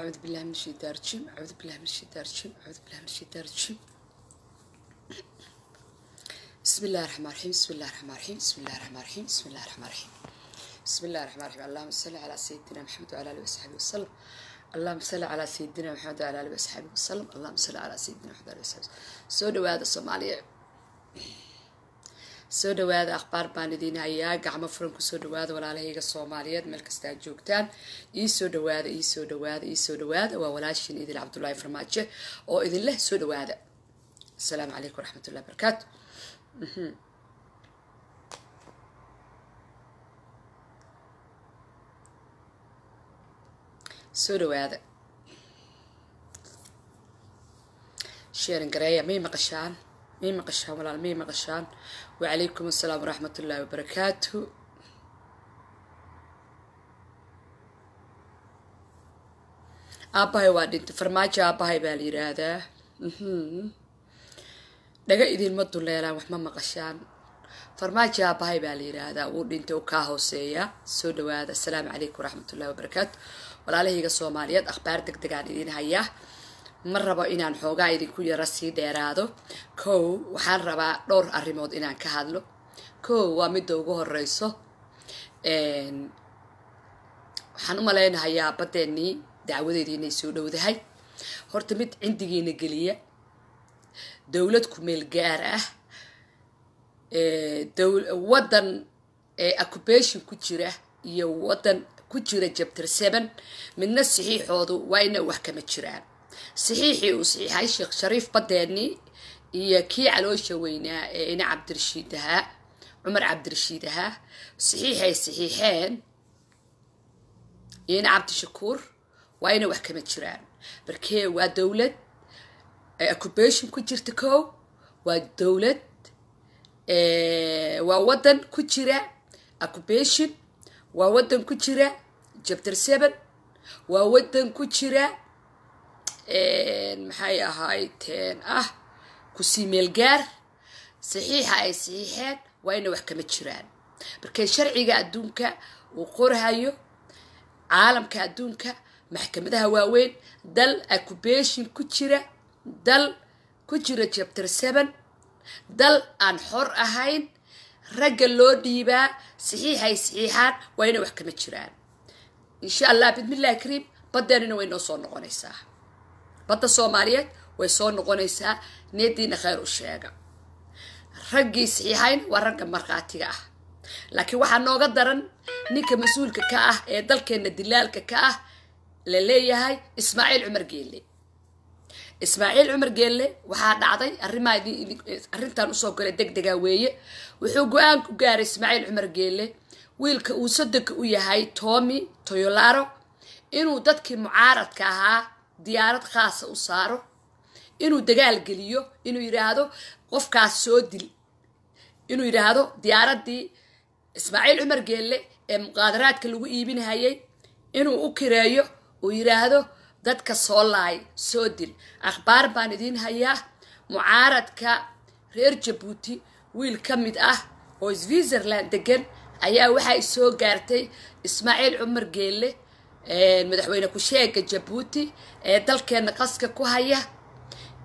أعوذ بالله من الشيطان الرجيم أعوذ بالله من الشيطان الرجيم أعوذ بالله من الشيطان الرجيم بسم الله الرحمن الرحيم بسم الله الرحمن الرحيم بسم الله الرحمن الرحيم بسم الله الرحمن الرحيم بسم الله الرحمن الرحيم اللهم صل على سيدنا محمد وعلى آله وصحبه وسلم اللهم صل على سيدنا محمد وعلى آله وصحبه وسلم اللهم صل على سيدنا محمد وعلى آله وصحبه soo dhawaada soomaaliya soo dhawaada akhbaar baan idiin hayaa. Gacmo furan ku soo dhawaada walaalahayga soomaaliyeed. Meel kasta joogtaan. Ii soo dhawaada ii soo dhawaada ii soo dhawaada. Waa walaashiin idil cabdullaahi farmaajo oo idin leh soo dhawaada. Asalaamu calaykum waraxmatullahi barakaatu soo dhawaada. Sheerin gareeya may maqashaan? May maqashaan walaal may maqashaan wacalaykum assalaam waraxmat ullaahi wabarakaatu aabbahay waa dhintay farmaajo aabbahay baa la yiraahdaa. Dhaga idinma duleelaan wax ma maqashaan. Farmaajo aabbahay baa la yiraahdaa. Wuu dhintay u kaa hooseeya soo dhawaada assalaamu calaykum waraxmat ullahi wabarakaatu walaalahayga soomaaliyeed akhbaar deg degaan idin hayaa ma rabo inaan xoogaa idinku yaro sii dheeraado. Kow waxaan rabaa dhowr arrimood inaan ka hadlo. Kow waa midda ugu horeyso. Waxaan u malaynahayaa baddeenii dacwadeedii inay soo dhowdahay horta mid cindigiina geliya. Dowlad ku-meel gaar ah. Waddan occupation ku jira iyo waddan ku jira jabter seven midna saxiixoodu waa ina wax kama jiraan saxiixii uu saxiixay sheekh shariif badeeni iyo kii caloosha weynaa ee ina cabdirashiid ahaa cumar cabdirashiid ahaa saxiixay saxiixeen iyo ina cabdishakuur waa ina wax kama jiraan. Markee waa dowlad occupation ku jirta kow waa dowlad waa waddan ku jira occupation waa waddan ku jira jabter seven waa waddan ku jira maxay ahayteen ah ku sii meelgaar saxiixa ay saxiixeen waa ina wax kama jiraan. Markee sharciga adduunka uu qorhayo caalamka adduunka maxkamadaha waaweyn dal occupation ku jira dal ku jira jabter seven dal aan xor ahayn ragga loo dhiibaa saxiixay saxiixaan waa ina wax kama jiraan. Insha allah bismillahi kariim baddeenina way noo soo noqonaysaa badda soomaaliyeed way soo noqonaysaa neediina khayr u sheega. Raggii saxiixayna waa ragga markhaatiga ah. Laakiin waxaa nooga daran ninka mas'uulka ka ah ee dalkeenna dilaalka ka ah la leeyahay ismaaciil cumar geelle. Ismaaciil cumar geelle waxaa dhacday arrintan u soo galay deg dega weeye. Wuxuu go'aan ku gaaray ismaaciil cumar geelle. Wiilka uu soddonka u yahay tomi toyolaro inuu dadkii mucaaradka ahaa diyaarad khaasa u saaro inuu dagaal geliyo inuu yidhaahdo qofkaas soo dil inuu yidhaahdo diyaaraddii ismaaciil cumar geelle ee muqaadaraadka lagu iibinhayay inuu u kireeyo uu yidhaahdo dadka soo laay soo dil. Akhbaar baan idiin hayaa mucaaradka reer jabuuti wiil ka mid ah oo switzerland degan ayaa waxay soo gaartay ismaaciil cumar geelle madaxweyne ku-sheega jabuuti ee dalkeenna qaska ku haya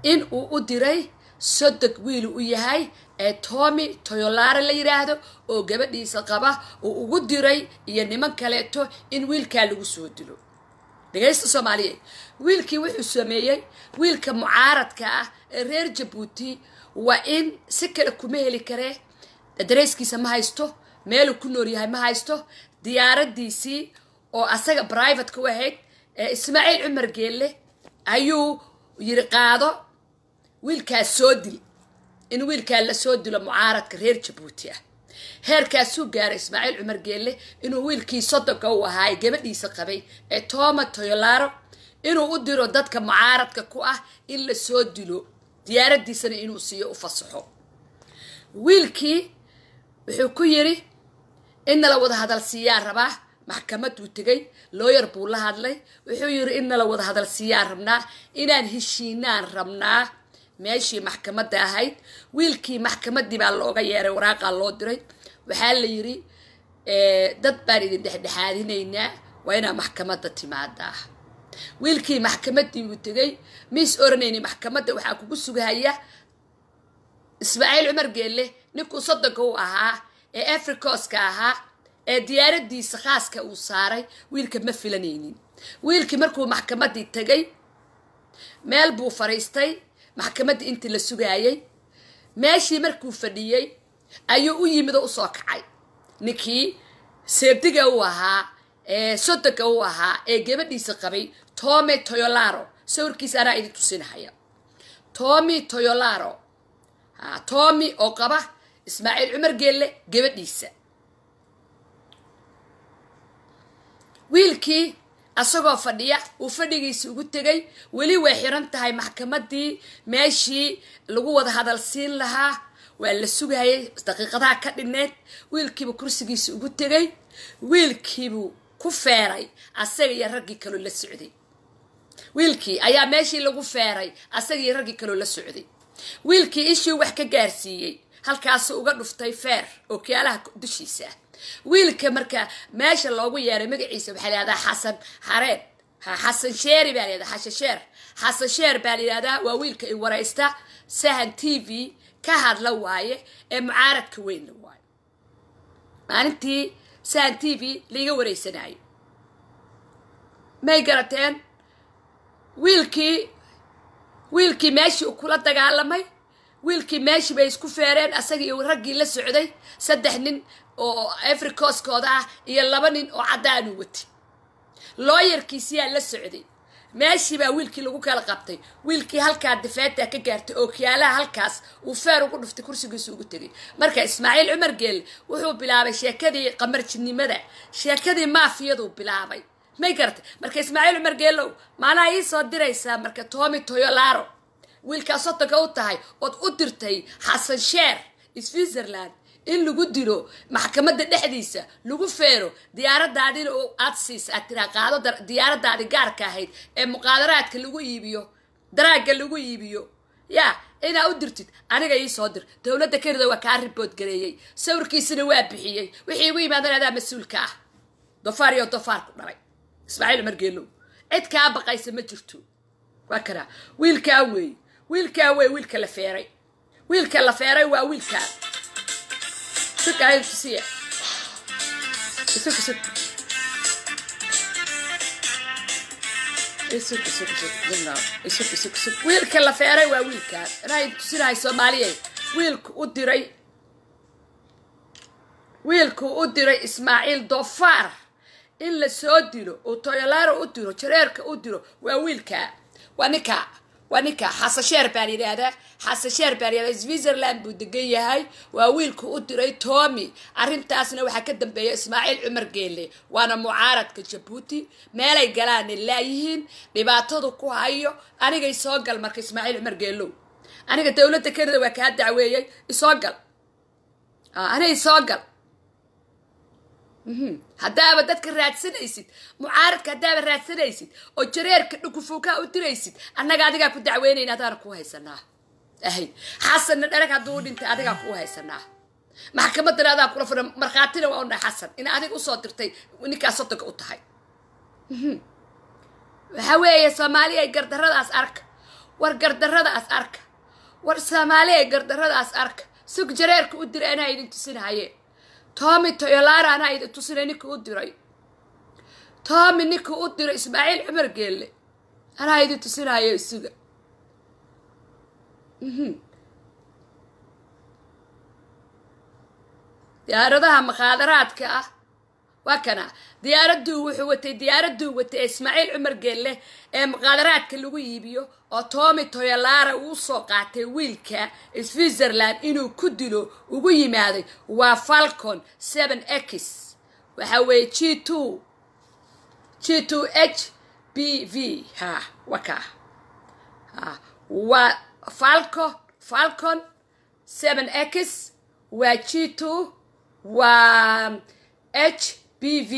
in uu u diray sodog wiil u yahay ee tomi toyolare la yidhaahdo oo gabadhiisa qaba uu ugu diray iyo niman kaleeto in wiilkaa lagu soo dilo. Dhegaysta soomaaliyeed wiilkii wuxuu sameeyey wiilka mucaaradka ah ee reer jabuuti waa in si kale kuma heli karee dareyskiisa ma haysto meeluu ku nool yahay ma haysto diyaaradiisii oo asaga brivateka u ahayd ee ismaaciil cumar geelle ayuu yiri qaado wiilkaas soo dil in wiilkaa la soo dilo mucaaradka reer jabuuti ah. Heerkaasuu gaaray ismaaciil cumar geelle inuu wiilkii soddonka u ahaay gabadhiisa qabay ee toma toyolaro inuu u diro dadka mucaaradka ku ah in la soo dilo diyaaradiisana inuu siiyo u fasaxo. Wiilkii wuxuu ku yiri innala wada hadal siiyaa rabaa maxkamaduu tegay looyar buu la hadlay. Wuxuu yiri innala wada hadal siiyaan rabnaa inaan heshiinaan rabnaa. Meeshii maxkamadda ahayd wiilkii maxkamaddii baa looga yeeray waraaqaa loo diray. Waxaa la yiri dad baan idin dhexdhexaadinaynaa waa inaa maxkamadda timaadaa. Wiilkii maxkamaddii buu tegey miis oranayni maxkamadda waxaa kugu sugahaya ismaaciil cumar geelle ninkuu soddonka u ahaa ee africoska ahaa ee diyaaradiisa khaaska uu saaray wiilka ma filanaynin. Wiilkii markuu maxkamaddii tegay meel buu fadhiistay maxkamaddii intii la sugaayay meeshii markuu fadhiyey ayuu u yimid oo u soo kacay. Ninkii seebdiga u ahaa ee soddonka u ahaa ee gabadhiisa qabay tome toyolaro. Sawirkiisa anaa idin tusinahaya tomi toyolaro. Tomi oo qaba ismaaciil cumar geelle gabadhiisa wiilkii asagoo fadhiya uu fadhigiisi ugu tegay. Weli way xiran tahay maxkamaddii meeshii lagu wada hadal siin lahaa. Waa la sugayay daqiiqadaha ka dhineed wiilkiibuu kursigiisi ugu tegay. Wiilkiibuu ku feeray asaga iyo raggii kaloo la socday. Wiilkii ayaa meeshii lagu feeray asaga iyo raggii kaloo la socday. Wiilkii ishii wax ka gaarsiiyey halkaasu uga dhuftay feer oo kiyaalaha dushiisa wiilka marka meesha loogu yeeray magaciisa waxaa layihahdaa xasan xareed ha xasan sheeri baa layihahdaa xasan sheer. Xasan sheer baa layihahdaa waa wiilka i waraysta sahan t v ka hadla waaye ee mucaaradka weynla waaye. Maalintii sahan t v laiga wareysanayo may garateen wiilkii wiilkii meeshii kula dagaalamay wiilkii meeshii bay isku feereen asagii raggii la socday saddex nin oo africoskooda ah iyo laba nin oo caddaanuu watay looyarkiisiyaa la socday. Meeshii baa wiilkii lagu kala qabtay. Wiilkii halkaa difeeta ka gaartay oo kiyaalaha halkaas uu feer ugu dhuftay kursigiisu ugu tegay. Marka ismaaciil cumar geelle wuxuu bilaabay sheekadii qamarjinimada sheekadii maafiyaduu bilaabay. May garatay marka ismaaciil cumar geelow maalaha ii soo diraysaa marka tomi toyolaro wiilkaa soddonka u tahay ood u dirtay xasan sheer switzerland in lagu dilo maxkamadda dhexdiisa lagu feero diyaaradaadina aad siisa aad tiraa qaado diyaaradaadi gaarka ahayd ee muqaadaraadka lagu iibiyo daraagga lagu iibiyo. Yaa inaa u dirtid aniga ii soo dir. Dowladda kanada waa kaa ribood gareeyey. Sawirkiisina waa bixiyey. Wixii igu yimaadan adaa mas'uulka ah. Dofaar iyo dofaar ku dhalay ismaaciil cumar geelow cid kaa baqaysa ma jirto. Waa kanaa wiilkaa weey wiilkaa wey wiilka la feeray. Wiilka la feeray waa wiilkaa sug ayo tusiya isug isug isug isug isug midnaa isug isug isug wiilka la feeray waa wiilkaa anaa tusinahay soomaaliya wiilku u diray wiilku u diray ismaaciil dofaar in la soo dilo oo toyolaaro u diro jareerka u diro waa wiilkaa waa ninkaa waa ninka xasasheer baa layidhaahdaa xasasheer baa layihahdaa switzerland buu degan yahay. Waa wiilku u diray tomi arrintaasna waxaa ka dambeeya ismaaciil cumar geelle waana mucaaradka jabuuti. Meelay galaana laayihiin dhibaatadu ku hayo. Anigay soo gal marka ismaaciil cumar geelow aniga dowladda kanada waa kaa dacweeyey. Isoo gal. Aniga isoo gal haddaaba dadka raadsanaysid mucaaradka haddaaba raadsanaysid oo jareerka dhukufuukaa u diraysid annaga adigaa ku dacweynayna adaana kuu haysanaa ahay xasanna dharag hadduu dhintay adigaa kuu haysanaa maxkamaddana adaa kula fura markhaatina waa u nahay xasan. In adiga u soo dirtay ninkaa soddonka u tahay. Waxaa weeye soomaaliya gardaradaas arka. War gardaradaas arka. War soomaaliya gardaradaas arka. Sug jareerka u diray anaa idin tusinahaye tomi toyolaara anaa idin tusinay ninka u diray. Tomi ninka u diray ismaaciil cumar geelle. Anaa idin tusinayo isuga diyaaradaha mukhaadaraadka ah waa kana. Diyaaraduu wuxuu watay diyaaraduu watay ismaaciil cumar geelle ee muqaadaraadka lagu iibiyo oo tomi toyolaara uu soo qaatay wiilka switzerland inuu ku dilo ugu yimaaday waa falcon seven x. Waxa weeye g two g two h b v. Ha waka ha waa falco falcon seven x. Waa g two waa h b v.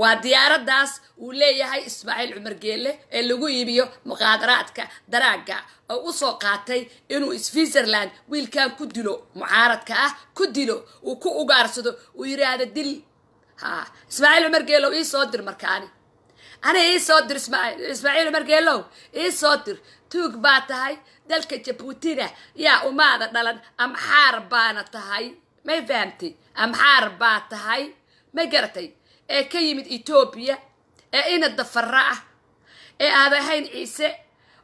Waa diyaaradaas uu leeyahay ismaaciil cumar geelle ee lagu iibiyo muqaadaraadka daraagga oo u soo qaatay inuu switzerland wiilkan ku dilo mucaaradka ah ku dilo uu ku ugaarsado uu yiraahdo dil. Ha ismaaciil cumar geelle ii soo dir markaani. Aniga ii soo dir ismaaciil margeelow ii soo dir. Tuug baa tahay dalka jabuutina yaa umaada dhalan amxaar baana tahay. May fahamtay amxaar baa tahay may garatay? Ee ka yimid etoobiya ee ina dafara ah? Ee aad ahayn ciise?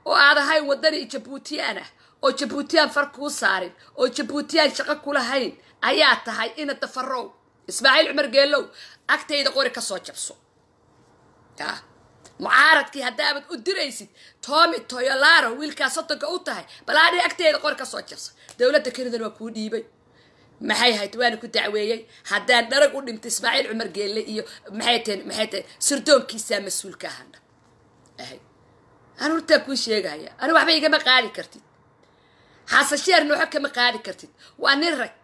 Oo aad ahayn waddani jabuutiyaan ah? Oo jabuutiyaan far kuu saarin? Oo jabuutiyaan shaqo kulahayn ayaa tahay ina dafarow ismaaciil cumar geelow agtayda qori ka soo jabso. Mucaaradkii haddaabad u diraysid toomi toyolaro wiilkaa soddonka u tahay balaadhi agteeda qori ka soo jabso. Dowladda kenidan waa kuu dhiibay maxay hayd? Waana ku dacweeyey. Haddaan dharag u dhintay ismaaciil cumar geelle iyo maxay tahen maxay tahay sirdoonkiisaa mas'uulka ahana ahay anu hortaa kuu sheegaya anu waxba igama qaadi kartid. Xaasasheer nooxo kama qaadi kartid. Waa nin rag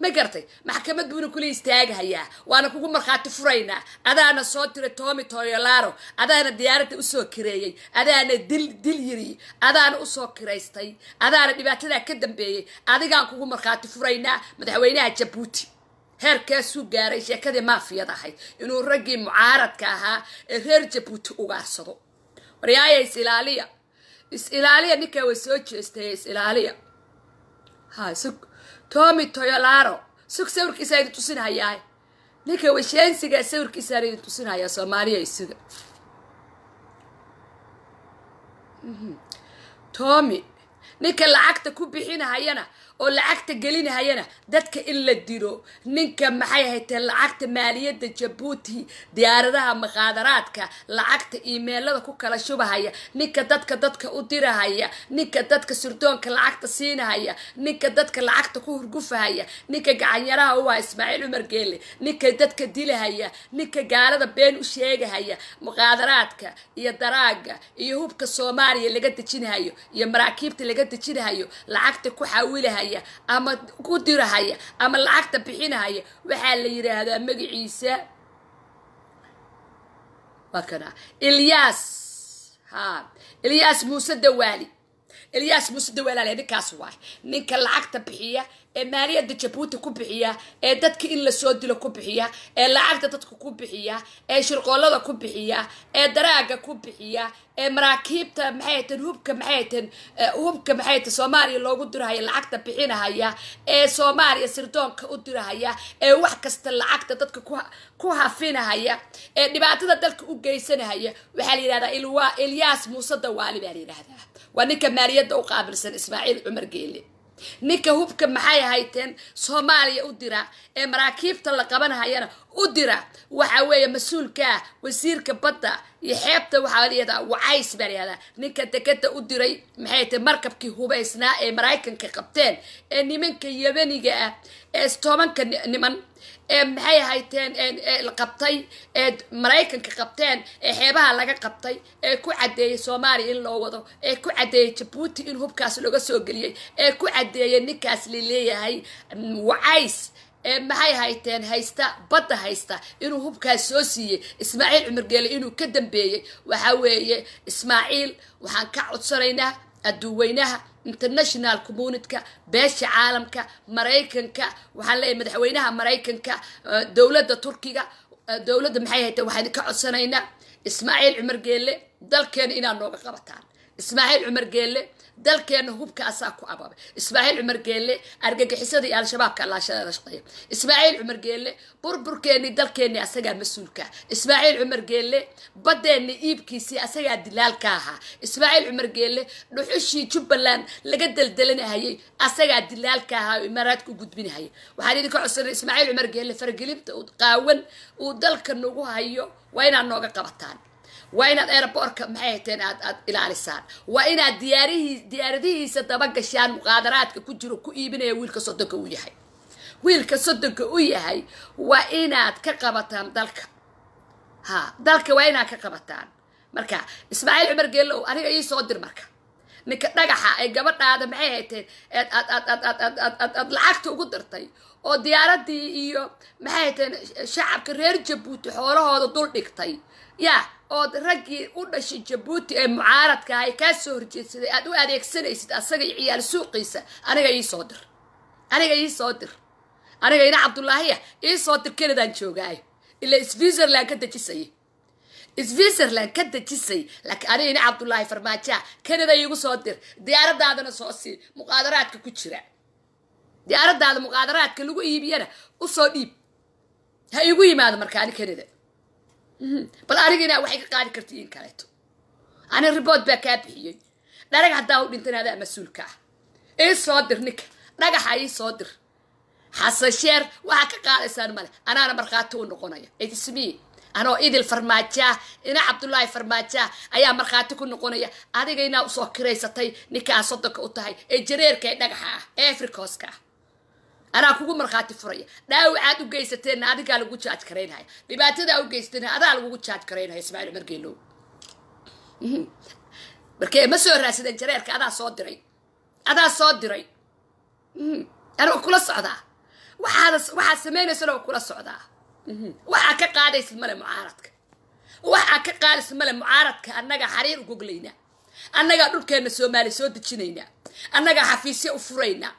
ma gartay maxkamad buuna kula istaagahayaa waana kugu markhaati furaynaa adaana soo diray toomi toyolaro adaana diyaaradda u soo kireeyey. Adaana dil dil yiri. Adaana u soo kiraystay. Adaana dhibaatadaa ka dambeeyey. Adigaan kugu markhaati furaynaa madaxweynaha jabuuti heerkaasuu gaaray sheekadii maafiyad ahayd. Inuu raggii mucaaradka ahaa ee reer jabuuti ugaarsado. Waryaaya is ilaaliya. Is ilaaliya ninkaa way soo jeestay is ilaaliya. Sug tomi toyolaro. Sug sawirkiisaa idin tusinhayaa ninka washeensiga sawirkiisaan idin tusinhayaa soomaaliya isuga tomi ninka lacagta ku bixinahayana oo lacagta gelinahayana dadka in la dilo ninka maxay hayteen lacagta maaliyadda jabuuti diyaaradaha maqaadaraadka lacagta imeelada ku kala shubahaya ninka dadka dadka u dirahaya ninka dadka sirdoonka lacagta siinahaya ninka dadka lacagta ku hurgufahaya ninka gacanyaraha u ah ismaaciil cumar geelle ninka dadka dilahaya ninka gaalada been u sheegahaya muqaadaraadka iyo daraaga iyo hubka soomaaliya laga dejinahayo iyo maraakiibta laga dejinahayo lacagta ku xawilahaya ama ku dirahaya ama lacagta bixinahaya waxaa la yidhaahdaa magaciisa waa kana. Ilyaas ha ilyaas muuse dawaali ilyaas muuse dawaalaale ninkaas waay. Ninka lacagta bixiya ee maaliyadda jabuuti ku bixiya ee dadka in la soo dilo ku bixiya ee lacagta dadka ku bixiya ee shirqoolada ku bixiya ee daraaga ku bixiya ee maraakiibta maxay tan hubka maxay tan hubka maxay tan soomaaliya loogu dirahaya lacagta bixinahaya ee soomaaliya sirdoonka u dirahaya ee wax kasta lacagta dadka ku hafinahaya ee dhibaatada dalka u geysanahaya waxaa la yidhahdaa ilyaas muuse dawaali baa la yidhahdaa waa ninka maaliyadda u qaabilsan ismaaciil cumar geele ninka hubka maxay hayteen? Soomaaliya u dira. Ee maraakiibta la qabanahayana u dira. Waxa weeye mas'uulka ah wasiirka badda iyo xeebta waxaa layihahdaa wacays baa layihahdaa ninka dekeda u diray maxay tahay markabkii hubaysnaa ee maraykanka qabteen ee nimanka yemaniga ah ee tobanka niman ee maxay hayteen? Qabtay? Ee maraykanka qabteen? Ee xeebaha laga qabtay? Ee ku caddeeyey soomaaliya in loo wado? Ee ku caddeeyey jabuuti in hubkaas looga soo geliyey ee ku caddeeyey ninkaas la leeyahay wacays ee maxay hayteen? Haysta badda haysta inuu hubkaas soo siiyey ismaaciil cumar geele inuu ka dambeeyey waxa weeye ismaaciil waxaan ka codsanaynaa adduuweynaha international communityka beesha caalamka maraykanka waxaan leeyahay madaxweynaha maraykanka dowladda turkiga dowladda maxay hayteen waxaan ka codsanaynaa ismaaciil cumar geelle dalkeena inaad nooga qabataan. Ismaaciil cumar geelle dalkeena hubkaasaa ku ababay ismaaciil cumar geelle argagixisada iyo al-shabaabka allaashada shaqeeya ismaaciil cumar geelle burburkeennii dalkeennii asagaa mas'uulka ismaaciil cumar geelle baddeenni iibkiisii asagaa dilaalka ahaa. Ismaaciil cumar geelle dhuxushii jubbaland laga daldalanahayay asagaa dilaalka ahaa oo imaaraadka u gudbinahayay waxaan idinka codsanay ismaaciil cumar geelle faragelinta qaawan uu dalka nagu hayo waa inaad nooga qabataan waa inaad aeroboortka maxay hateen aad aad ilaalisaan. Waa inaad diyaarihii diyaaradihiisa dabagashaan muqaadaraadka ku jiro ku iibinaya wiilka soddonka u yahay. Wiilka soddonka u yahay waa inaad ka qabataan dalka. Ha dalka waa inaad ka qabataan. Marka ismaaciil cumar geelow aniga ii soo dir marka. Ninka dhagaxa ay gabadhaada maxay hayteen aad lacagta ugu dirtay oo diyaaradii iyo maxay hayteen shacabka reer jabuuti xoolahooda dul dhigtay ya ood raggii u dhashay jabuuti ee mucaaradka ay kaa soo horjeedsaday aad u adeegsanaysid asaga iyo ciyaal suuqiisa aniga ii soo dir. Aniga ii soo dir. Aniga ina cabdulaahiya ii soo dir kanadaan joogaayo. Ila switzerland ka dejisaya switzerland ka dejisay. Laakiin aniga ina cabdullaahi farmaajoa canada iigu soo dir. Diyaaradaadana soo sii muqaadaraadka ku jira. Diyaaradaada muqaadaraadka lagu iibiyana u soo dhiib. Ha iigu yimaado markaani canada bal anigina waxay ka qaadi karta in kaleeto. Ani ribood baa kaa bixiyey. Dharaga haddaa u dhintan adaa mas'uulka ah. Ii soo dir ninka dhagaxa ii soo dir. Xasan sheer waxaa ka qaadaysaan male. Anaana markhaati u noqonaya. Idsmi anoo idil farmaajaa ina cabdullaahi farmaajaa ayaa markhaati ku noqonaya. Adiga inaa u soo kiraysatay. Ninkaa sodonka u tahay. Ee jareerka ee dhagaxa ah. Ee africoska ah anaa kugu markhaati furaya. Dhaawacaad u geysateenna adigaa lagu jaaj karaynhaya dhibaatadaa u geysateenna adaa lagugu jaaj karaynhaya ismaaciil margeelow markee ma soo raadsadeen jareerka adaa soo diray. Adaa soo diray. Aniga kula socdaa. Waxaad samaynaysana waa kula socdaa. Waxaa ka qaadaysid male mucaaradka. Waxaa ka qaadaysid male mucaaradka annagaa xariir u goglaynaa annagaa dhulkeenna soomaali soo dejinaynaa annagaa xafiisya u furaynaa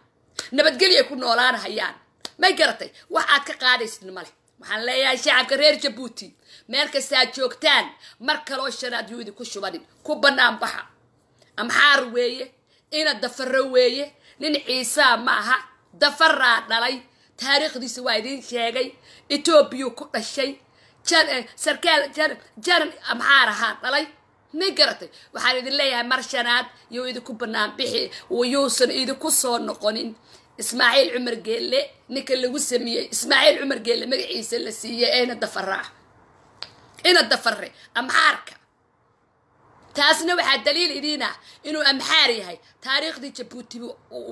nabadgelya ku noolaanahayaan may garatay wax aad ka qaadaysid male. Waxaan leeyahay shacabka reer jabuuti meel kastaad joogtaan mar kaloo shanaad yuu idinku shubanin ku bannaan baxa. Amxaar weeye ina dafaro weeye nin ciisaa ma aha dafaraa dhalay taariikhdiisa waa idiin sheegay etoobiyuu ku dhashay sarkaal janan amxaar ahaa dhalay may garatay? Waxaan idin leeyahay mar shanaad yuu idinku bannaan bixi yuusan idinku soo noqonin. Ismaaciil cumar geelle ninka lagu sameeyey ismaaciil cumar geelle magaciisa la siiyey eena dafaraa ina dafare amxaarka. Taasna waxaa daliil idiin ah inuu amxaar yahay. Taariikhdii jabuuti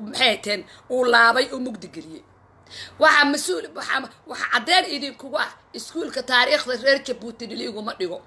maxay teen uu laabay oo mugdigeliyey waxaa mas'uul waxaa caddeen idinkugu ah iskuulka taariikhda reer jabuuti dhiliiguma dhigo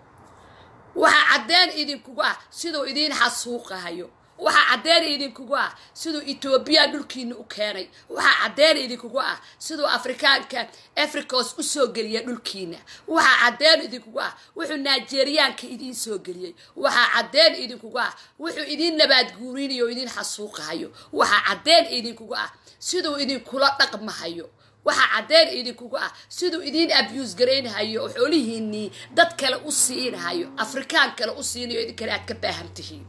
waxaa caddeen idinkugu ah siduu idiin xasuuqahayo. Waxaa caddeen idinkugu ah siduu etoobiya dhulkiina u keenay. Waxaa caddeen idinkugu ah siduu afrikaanka africos u soo geliyay dhulkiina waxaa caddeen idinkugu ah wuxuu nigeriyaanka idiin soo geliyey. Waxaa caddeen idinkugu ah wuxuu idiin nabaad guurinayo o idiin xasuuqahayo. Waxaa caddeen idinkugu ah siduu idinkula dhaqmahayo waxaa caddeen idinkugu ah. Siduu idiin abuse garaynhayo oo xoolihiinii dad kale u siinahayo afrikaan kale u siinayo idinkale aad ka baahan tihiin.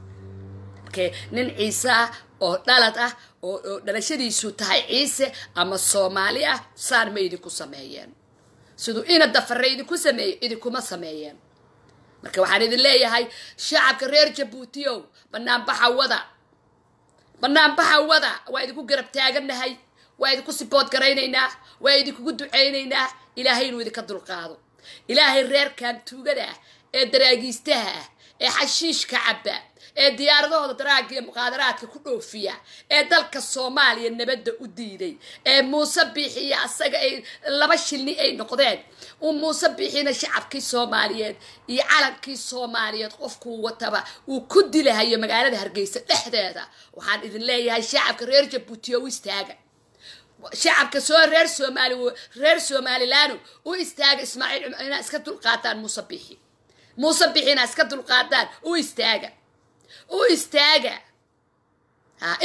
Nin ciise ah oo dhalad ah oo dhalashadiisu tahay ciise ama soomaali ah saan ma idinku sameeyeen. Siduu ina dafare idinku sameeyey idinkuma sameeyeen. Marka waxaan idin leeyahay shacabka reer jabuutiyow banaanbaxa wada. Banaanbaxa wada waa idinku garab taaganahay waa idinku sibood garaynaynaa. Waa idinkugu ducaynaynaa. Ilaahay inuu idinka dulqaado. Ilaahay reerkan tuugada ee daraagiistaha ah ee xashiishka cabba ee diyaaradahooda daraaga iyo muqaadaraadka ku dhoofiya ee dalka soomaaliya nabadda u diiday ee muuse biixiya asaga ay laba shilni ay noqdeen. Uu muuse biixina shacabkii soomaaliyeed iyo calankii soomaaliyeed qofkuu wataba uu ku dilahayo magaalada hargeysa dhexdeeda. Waxaan idin leeyahay shacabka reer jabuutiya u istaaga shacabka soo reer soomaali reer somalilaano u istaaga ismaaciil cumar inaa iska dulqaataan muuse biixi muuse biixi inaa iska dulqaataan u istaaga. U istaaga.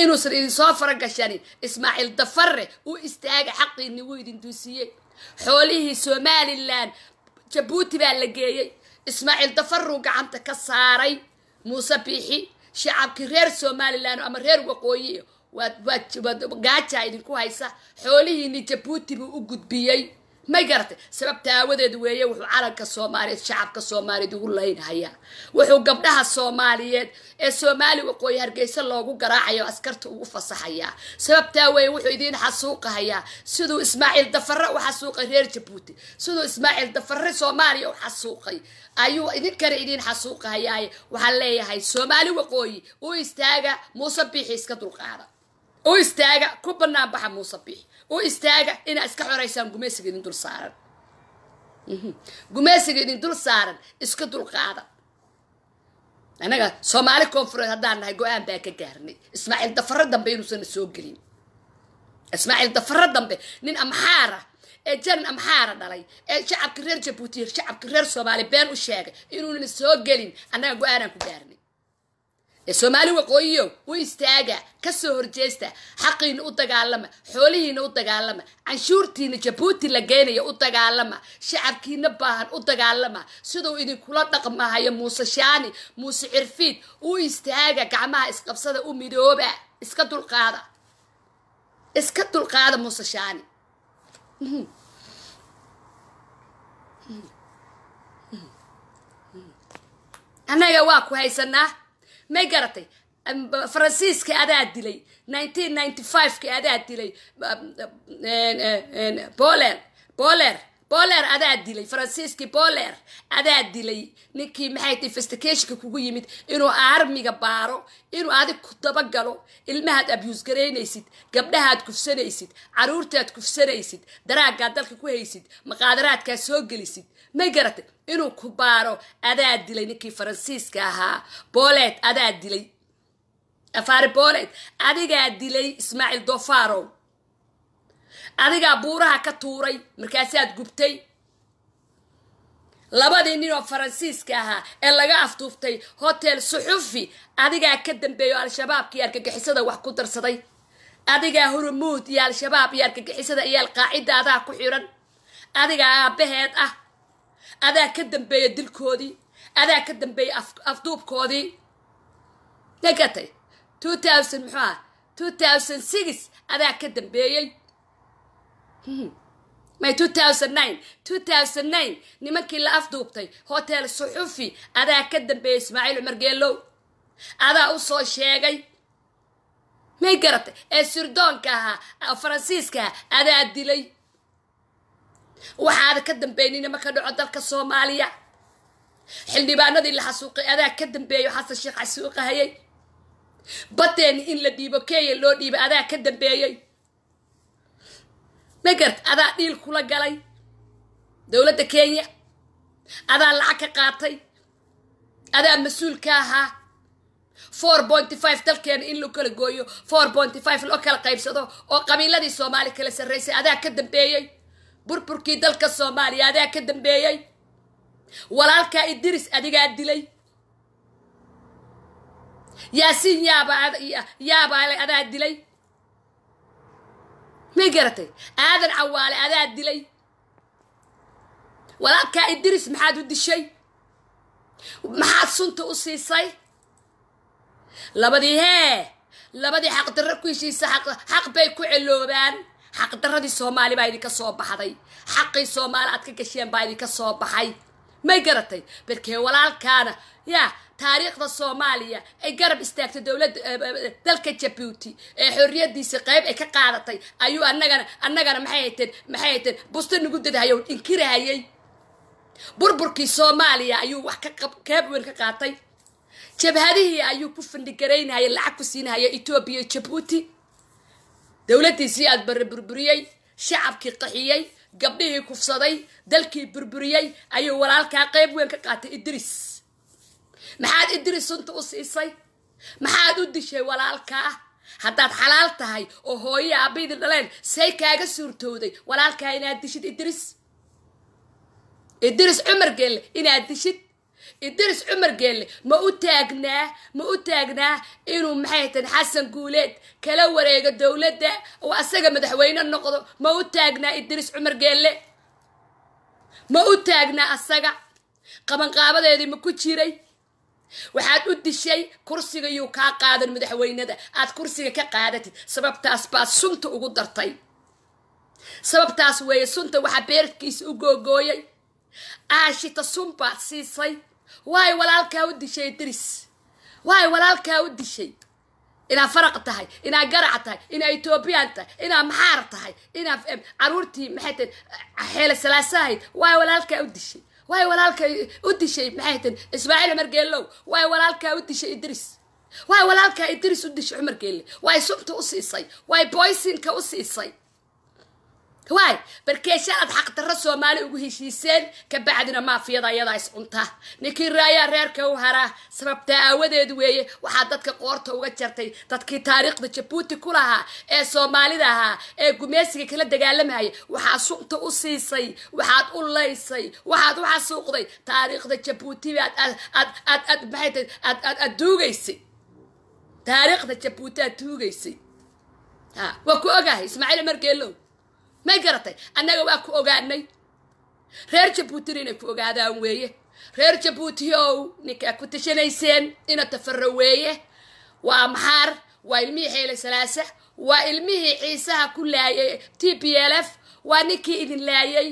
Inuusan idin soo faragashanin ismaaciil dafare u istaaga xaqiini wuu idin duusiyey. Xoolihii somalilan jabuuti baa la geeyey. Ismaaciil dafaruu gacanta ka saaray muuse biixi shacabkii reer somalilan ama reer waqooyi gaajaa idinku haysa. Xoolihiini jabuuti buu u gudbiyey. May garatay sababta aawadeed weeye wuxuu calanka soomaaliyeed shacabka soomaaliyeed ugu laynhayaa. Wuxuu gabdhaha soomaaliyeed ee soomaali waqooyi hargeysa loogu garaacayo askarta ugu fasaxayaa. Sababtaa weeye wuxuu idiin xasuuqahayaa. Siduu ismaaciil dafare u xasuuqay reer jabuuti. Siduu ismaaciil dafare soomaaliya u xasuuqay. Ayuu idinkana idiin xasuuqahayaaye waxaan leeyahay soomaali waqooyi u istaaga muuse biixi iska dulqaada u istaaga ku banaan baxa muuse biixi u istaaga inaa iska xoraysaan gumaysiga idin dul saaran. Gumaysiga idin dul saaran iska dulqaada annaga soomaali koonfureed haddaan nahay go'aan baa ka gaarnay. Ismaaciil dafaro dambe inuusan soo gelin. Ismaaciil dafaro dambe nin amxaara ee janan amxaara dhalay ee shacabka reer jabuuti shacabka reer soomaali been u sheegay inuunan soo gelin annaga go'aanaan ku gaarnay soomaali waqooyiyo u istaaga ka soo horjeesta xaqiina u dagaalama xoolihiina u dagaalama canshuurtiina jabuuti la geenaya u dagaalama shacabkiina baahan u dagaalama siduu idinkula dhaqmahayo muuse shaani muuse cirfiid u istaaga gacmaha isqabsada u midooba iska dulqaada iska dulqaada muuse shaani. Annaga waa ku haysanaa may garatay. Faransiiska adaa dilay. Nineteen ninety fiveka adaa dilay. Boler. Boler boler adaa dilay faransiiskii boler adaa dilay ninkii maxay tay festicationka kugu yimid? Inuu armiga baaro inuu adig ku dabagalo ilmahaad abuse garaynaysid gabdhahaad kufsanaysid caruurtaad kufsanaysid daraagaad dalka ku haysid maqaadaraadkaad soo gelisid. May garatay inuu ku baaro adaa dilay ninkii faransiiska ahaa. Booleed adaa dilay afaari booleed adigaa dilay ismaaciil dofarow adigaa buuraha ka tuuray markaasaad gubtay? Labadii nin oo faransiiska ahaa ee laga afduuftay hotel suxufi adigaa ka dambeeyo al-shabaabkii argagixisada wax ku darsaday? Adigaa hurumuud iyo al-shabaab iyo argagixisada iyo alqaacida adaa ku xiran? Adigaa aabaheed ah? Adaa ka dambeeya dilkoodii? Adaa ka dambeeya afduubkoodii? Nagatay two thousand muxuu ah two thousand six adaa ka dambeeyey may nimankii la afduubtay hotel suxufi adaa ka dambeeyey ismaaciil cumar geelow adaa u soo sheegay may garatay ee sirdoonka ahaa faransiiska ahaa adaa dilay. Waxaada ka dambeeyay nima ka dhaco dalka soomaaliya. Xildhibaanadii la xasuuqay adaa ka dambeeyo xasan sheekh xasuuqahayay badeeni in la dhiibo kenya loo dhiibo adaa ka dambeeyey magart adaa dhiil kula galay. Dowladda kenya adaa lacag ka qaatay. Adaa mas'uul ka ahaa. four pointy five dalkeena in loo kala gooyo four pointy five loo kala qaybsado oo qabiiladii soomaali kala sarraysay adaa ka dambeeyey burburkii dalka soomaaliya adaa ka dambeeyey walaalkaa idris adigaa dilay. Yaasiin yaaba yaabaale adaa dilay may garatay? Aadan cawaale adaa dilay. Walaalkaa idris maxaad u dishay? Maxaad sunta u siisay? Labadii hee labadii xaqdarro ku heshiisa xaq bay ku celoobaan. Xaqdarradii soomaali baa idinka soo baxday. Xaqii soomaali aad ka gasheen baa idinka soo baxay. May garatay? Barkee walaalkaana yaa taariikhda soomaaliya ay garab istaagtay dowladda dalka jabuuti ee xorriyadiisa qayb ay ka qaadatay ayuu annagana annagana maxay hayteen maxay hayteen busta nagu dadahayo inkirahayay burburkii soomaaliya ayuu wax ka qeyb weyn ka qaatay. Jabhadihii ayuu ku fandhigaraynahaya lacag ku siinahaya etoobiya jabuuti dowladdiisii aad barre burburiyey shacabkii qaxiyey gabdhihii kufsaday dalkii burburiyey ayuu walaalkaa qayb weyn ka qaatay idris maxaad idris sunta u siisay? Maxaad u dishay walaalkaa? Haddaad xalaal tahay oo hooyo aabbaydi dhaleen say kaaga suurtowday walaalkaa inaad dishid idris. Idris cumar geelle inaad dishid. Idris cumar geelle ma u taagnaa ma u taagnaa inuu maxay tan xasan guuleed kala wareego dowladda oo asaga madaxweyne noqdo ma u taagnaa idris cumar geelle ma u taagnaa asaga? Qabanqaabadeedii ma ku jiray waxaad u dishay kursiga yuu kaa qaadan madaxweynada. Aad kursiga ka qaadatid. Sababtaas baad sunta ugu dartay. Sababtaas weeye sunta waxaa beerkiisa u googooyay. Aashita sun baad siisay. Waay walaalkaa u dishay idris. Waay walaalkaa u dishay. Inaa faraq tahay inaa garac tahay inaa etoobiyaan tahay inaa maxaar tahay inaa caruurtii maxay tahay xeele salaasahayd. Waay walaalkaa u dishay waay walaalkaa u dishay maxay tahay ismaaciil cumar geellow waay walaalkaa u dishay idris. Waay walaalkaa idris u dishay cumar geelle waay sunta u siisay. Waay boysinka u siisay waay barkeeshaaad xaqdarro soomaali ugu heshiiseen ka bacdina maafiyada ayadaa is cunta ninkii raayaa reerka u haraa sababtaa aawadeed weeye waxaad dadka qoorta uga jartay dadkii taariikhda jabuuti ku lahaa ee soomaalida ahaa ee gumeysiga kala dagaalamayay waxaad sunta u siisay waxaad u laysay waxaad u xasuuqday taariikhda jabuuti baad aad aad aad aad maxay tahay aad aad aad duugaysay. Taariikhda jabuutaa tuugaysay ha waa ku ogahay ismaaciil cumar geelow may garatay annaga waa ku ogaanay reer jabuutina inay ku ogaadaan weeye reer jabuuti ow ninkaa ku tashanayseen ina tafaro weeye waa maxaar waa ilmihii xeele salaasa waa ilmihii ciisaha ku laayay t p l f waa ninkii idin laayay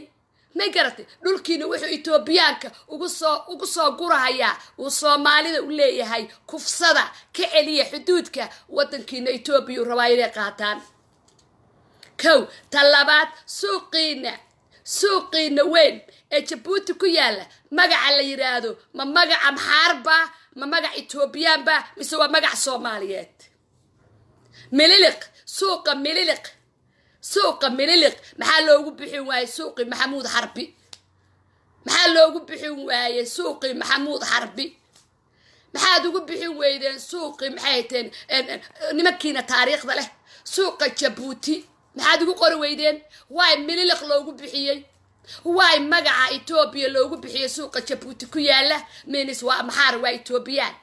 may garatay dhulkiina wuxuu etoobiyaanka ugu soo ugu soo gurahayaa uu soomaalida u leeyahay kufsada ka celiya xuduudka waddankiina etoobiya uu rabaa inay qaataan kow ta labaad suuqiina suuqiina weyn ee jabuuti ku yaalla. Magaca la yidhaahdo ma magaca maxaarba ma magac etoobiyaanba mise waa magac soomaaliyeed? Mililiq suuqa mililiq suuqa mililiq. Maxaa loogu bixin waayey suuqii maxamuud xarbi? Maxaa loogu bixin waayey suuqii maxamuud xarbi? Maxaad ugu bixin weydeen suuqii maxay teen nimankiina taariikhda leh? Suuqa jabuuti maxaad ugu qori weydeen? Waay mililiq loogu bixiyey? Waay magaca etoobiya loogu bixiyey suuqa jabuuti ku yaalla minis waa amxaar waa etoobiyaan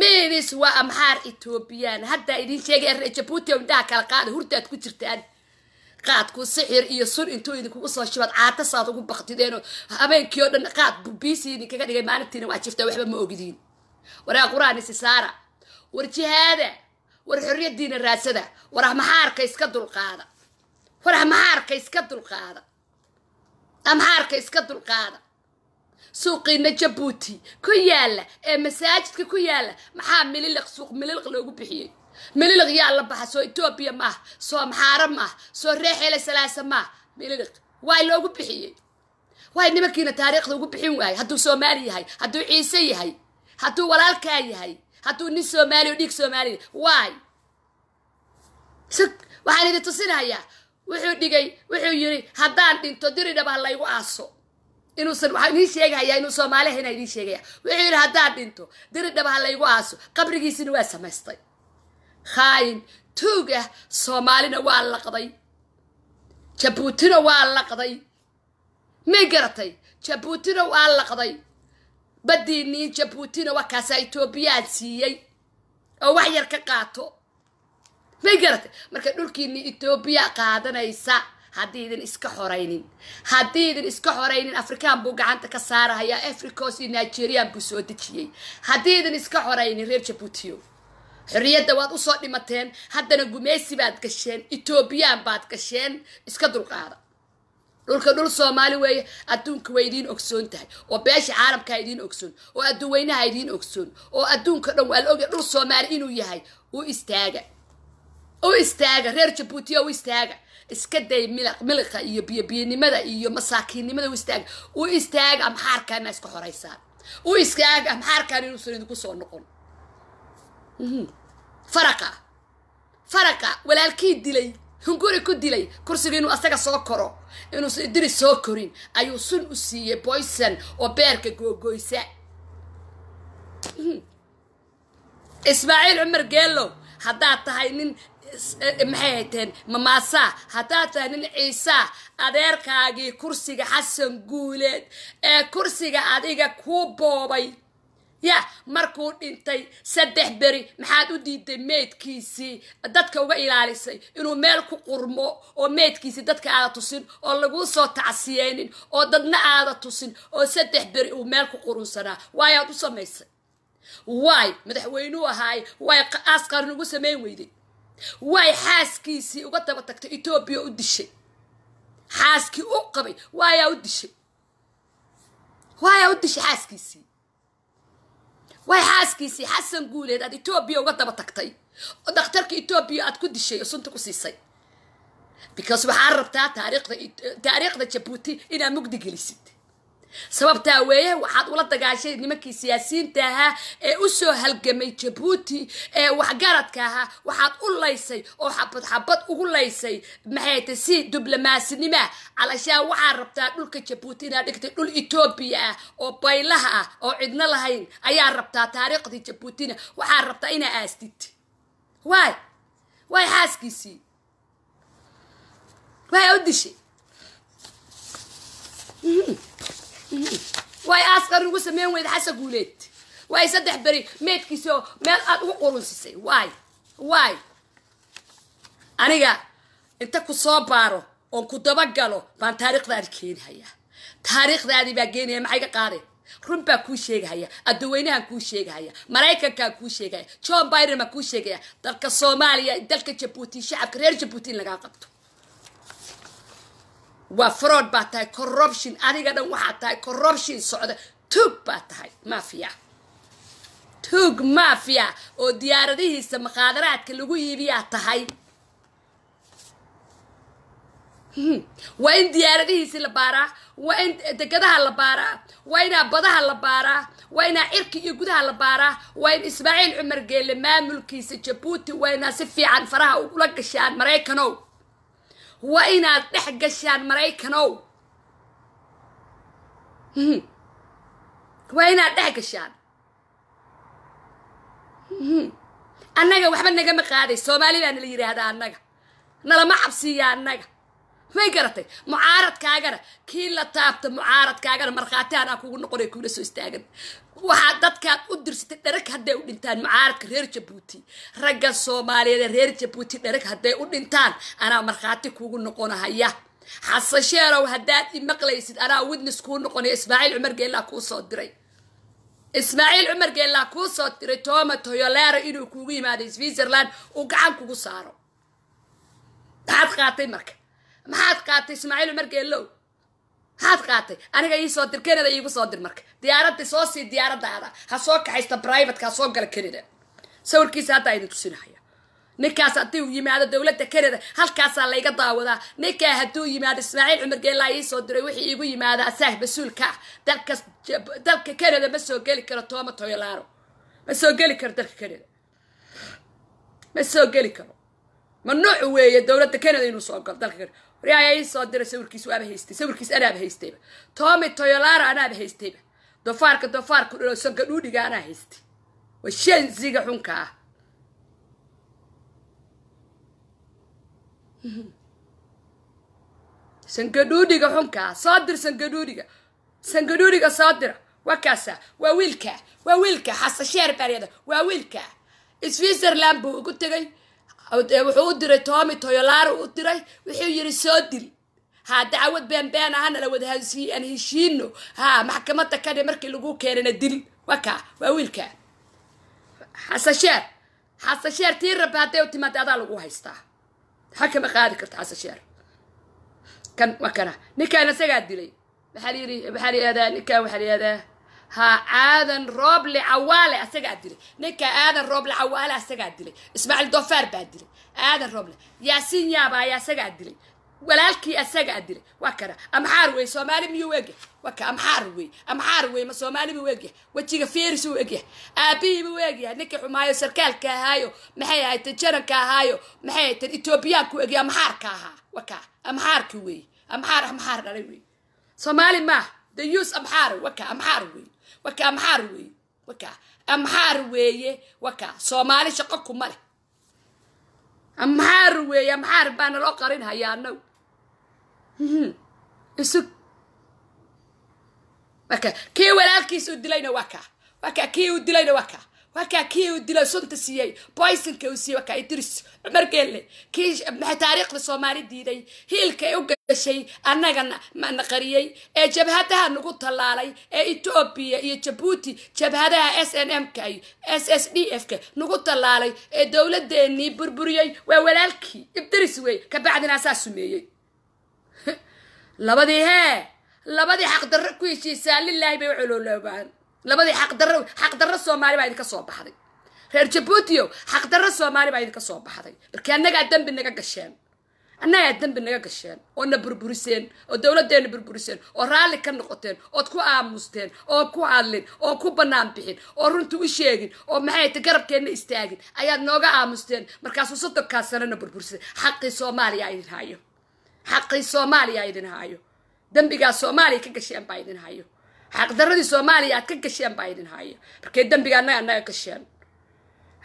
minis waa amxaar etoobiyaan haddaa idin sheegaya reer jabuuti indhaha kala qaada hurdaad ku jirtaan. Qaadku sixir iyo sun intuu idinkugu soo shibad caatasaad ugu baktideenoo habeenkii oo dhan qaad bubiisii idinkaga dhigay maalintiina waa jiftaa waxba ma ogidiin waraa qur'aan war jihaada war xorriyadiina raadsada war amaxaarka iska dulqaada. War amaxaarka iska dulqaada. Amaxaarka iska dulqaada. Suuqiina jabuuti ku yaalla ee masaajidka ku yaalla maxaa mililiq suuq mililiq loogu bixiyey? Mililiq yaa la baxa soo etoobiya maah soo amxaaro maah soo reexeele salaasa maah mililiq. Waay loogu bixiyey. Waay nimankiina taariikhda ugu bixin waayay hadduu soomaali yahay hadduu ciise yahay hadduu walaalkaa yahay hadduu nin soomaaliya o dhiig soomaaliya waay sug waxaan idin tusinayaa. Wuxuu dhigay wuxuu yiri haddaan dhinto diridhaba ha laygu aaso. Inuusan waxaa idiin sheegahayaa inuu soomaali ahayna idiin sheegaya wuxuu yidhi haddaan dhinto diridhaba ha laygu aaso. Qabrigiisina waa samaystay. Khaayin tuug ah soomaalina waa laqday. Jabuutina waa laqday. May garatay? Jabuutina waa laqday baddiinii jabuutina waa kaasaa etoobiyaan siiyey oo wax yar ka qaato. May garatay marka dhulkiini etoobiya qaadanaysa haddii idin iska xoraynin haddii idin iska xoraynin afrikaan buu gacanta ka saarahayaa africos iyo nigerian buu soo dejiyey haddii idin iska xoraynin reer jabuutiyo xorriyadda waad u soo dhimateen haddana gumeysi baad gasheen etoobiyaan baad gasheen iska dulqaada dhulka dhul soomaali weeye adduunka way idiin ogsoon tahay. Oo beesha caalamkaa idiin ogsoon. Oo adduunweynaha idiin ogsoon. Oo adduunka dhan waa la ogya dhul soomaali inuu yahay. U istaaga. U istaaga. Reer jabuutiya u istaaga. Iska day miliq miliqa iyo biyobiyanimada iyo masaakiinnimada u istaaga. U istaaga amxaarkaana iska xoraysaan u istaaga amxaarkaan inuusan idinku soo noqon. Faraqa. Faraqa. Walaalkii dilay hunguri ku dilay kursiga inuu asaga soo koro. Inuusan diri soo korin. Ayuu sun u siiyey boyson oo beerka googoysa ismaaciil cumar geelow haddaad tahay nin maxay hayteen mamaasaa? Haddaad tahay nin ciisaa adeerkaagii kursiga xasan guuleed. Ee kursiga adiga kuu boobay ya markuu dhintay saddex beri maxaad u diiday meydkiisii dadka uga ilaalisay inuu meel ku qurmo oo meydkiisii dadka aada tusin oo laguu soo tacsiyeynin oo dadna aada tusin oo saddex beri uu meel ku qurunsanaa waayaad u samaysay? Waay madaxweynuu ahaay waay askarin ugu samayn weyday? Waay xaaskiisii uga daba tagtay etoobiya u dishay? Xaaskii u qabay. Waayaa u dishay? Waayaa u dishay xaaskiisii way xaaskiisii xasan guuleed aad etoobiya uga daba tagtay? Oo dhakhtarka etoobiya aad ku dishay oo sunta ku siisay. Because waxaa rabtaa taariikhda taariikhda jabuuti inaad mugdi gelisid sababtaa weeye waxaad ula dagaashay nimankii siyaasiyiinta ahaa ee u soo halgamay jabuuti ee waxgaradka ahaa. Waxaad u laysay oo xabad xabad ugu laysay maxay si diblomaasinimaa calashaan waxaad rabtaa dhulka jabuuti inaad dhigtay dhul etoobiya ah oo baylaha ah oo cidno lahayn. Ayaa rabtaa taariikhdii jabuutina waxaad rabtaa inaa aastid. Waay waay xaaskiisii. Waay u dishay way askar ugu sameyn weyda xasan guuleed waay saddex beri meedkiisoo meel aad ugu qurunsisay waay waay aniga inta ku soo baaro oon ku dabagalo baan taariikhdaadi keenhayaa taariikhdaadii baa geenaya maxay ka qaadeen run baa kuu sheegahaya adduweynahan kuu sheegahaya maraykankaa kuu sheegaya john biden baa kuu sheegaya dalka soomaaliya dalka jabuuti shacabka reer jabuuti in lagaa qabto waa fraud baa tahay corruption. Adiga dhan waxaa tahay corruption socda. Tuug baa tahay mafia. Tuug mafia oo diyaaradihiisa mukhaadaraadka lagu iibiyaa tahay. Waa in diyaaradihiisi la baaraa waa in degadaha la baaraa waa inaa badaha la baaraa waa inaa cirki iyo gudaha la baaraa waa in ismaaciil cumar geelle maamulkiisa jabuuti waa inaa si fiican faraha ugula gashaan maraykanow waa inaad dhex gashaan maraykanow waa inaad dhex gashaan annaga waxba nagama qaaday soomaali baa nala yidhaahdaa annaga. Nalama cabsiiya annaga may garatay. Mucaaradkaagana kii la taabta mucaaradkaagana markhaati anaa kugu noqonay kuula soo istaagan. Waxaa dadkaad u dirsatay dherag hadday u dhintaan mucaaradka reer jabuuti. Ragga soomaaliyeed ee reer jabuuti dherag hadday u dhintaan anaa markhaati kugu noqonahaya. Xasasheerow haddaad i maqlaysid anaa witness kuu noqonaya. Ismaaciil cumar geellaa kuu soo diray. Ismaaciil cumar geellaa kuu soo diray. Toma toyolero inuu kugu yimaado switzerland uu gacan kugu saaro. Maxaad qaatay marka maxaad qaatay ismaaciil cumar geellow. Maxaad qaatay. Aniga ii soo dir canada iigu soo dir marka. Diyaaradda soo sii diyaaradaada. Ha soo kaxaysta brivateka ha soo gala canada sawirkiisa haddaa idin tusinahaya ninkaas hadduu yimaado dowladda canada halkaasaa layga daawadaa. Ninkaa hadduu yimaado ismaaciil cumar geellaa ii soo diray wixii iigu yimaada asaah mas'uulka ah dalka dalka canada ma soo geli karo toma toyolaro ma soo geli karo dalka canada ma soo geli karo. Mamnuuc weeye dowladda canada inuu soo galo dalka canada waryaaya ii soo diray sawirkiis waaba haystay sawirkiis anaaba haystayba tomi toyolaro anaaba haystayba dofaarka dofaarku dhalo sanka dhuudhiga anaa haystay waa shansiga xunka ah sangadhuudhiga xunkaa soo dir sangadhuudhiga sangadhuudhiga soo dira waa kaasa waa wiilka waa wiilka xasasheer baryada waa wiilka switzerland buu ugu tegay wuxuu u diray tomi toyolaro u diray wuxuu yiri soo dil. Ha dacwad been been ahana la wada aan heshiino. Ha maxkamada kadhe markii lagu keenana dil. Waa kaa waa wiilka xasasheer xasasheer tii rabbi hadday u timaada adaa lagu haystaa. Ha kama qaadi karto xasasheer kan waa kana ninkaan isagaa dilay. Maxaa layiri maxaa layihahdaa ninkaan waxaa layihahdaa ha aadan rooble cawaale asagaa dilay. Ninka aadan rooble cawaale asagaa dilay. Ismaaciil dofaar baa dilay. Aadan rooble yaasiin yaaba ayaa asagaa dilay. Walaalkii asagaa dilay. Waa kana amxaar wey soomaali miyuu egyahay? Waa ka amxaar wey. Amxaar wey ma soomaali buu egyahay? Wejiga fiiris uu egyahay? Aabihii buu egyahay? Ninkii xumaayo sarkaalka ahaayo maxay ahayd? Jananka ahaayo maxay ahayd? Etoobiyaanku egyahay? Amxaarka ahaa. Waa ka amxaarki wey. Amxaar amxaar dhalay wey. Soomaali maaha the use amxaar waka amxaar wey waka amxaar wey waka amxaar weeye waka soomaali shaqo kuma leh amxaar weeye amxaar baana loo qarin hayaa anaw isug waka kii walaalkiis uu dilayna waka waka kii uu dilayna waka waka kii uu dilay sunta siiyey boysonka uu siiyey waka idris cumar geelle kii maxay taariikhda soomaali diiday hiilkay u gashay annagana na qariyey ee jabhadaha nagu tallaalay ee etoobiya iyo jabuuti jabhadaha s n m ka s s d f ka nagu tallaalay ee dowladeenii burburiyey waa walaalkii idris wey kabacdina asaa sumeeyey. Labadii hee labadii xaqdarro ku heshiisaa lilaahi bay u cololoobaan labadii xaqdarro xaqdarro soomaali baa idinka soo baxday. Reer jabuutiyo xaqdarro soomaali baa idinka soo baxday. Markii annagaa dembi naga gasheen annagaa dembi naga gasheen oo na burburiseen oo dowladdeena burburiseen oo raalli ka noqoteen ood ku aamusteen oo ku hadlin oo ku bannaan bixin oo runta u sheegin oo maxay ta garabkeenna istaagin ayaad nooga aamusteen. Markaasuu soddonkaa sanana burburiseen xaqii soomaaliya idin hayo xaqii soomaaliya idin hayo dembigaa soomaaliya ka gasheen baa idin hayo xaqdaradii soomaaliya aad ka gasheen baa idin hayo markay dembiga annaga naga gasheen.